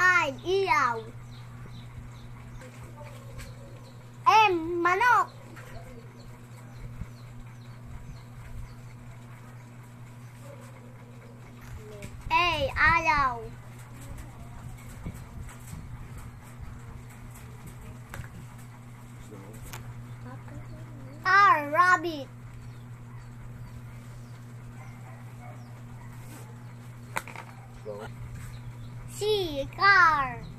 I, ilaw. M, manok. A, alaw. R, rabbit. 气盖儿。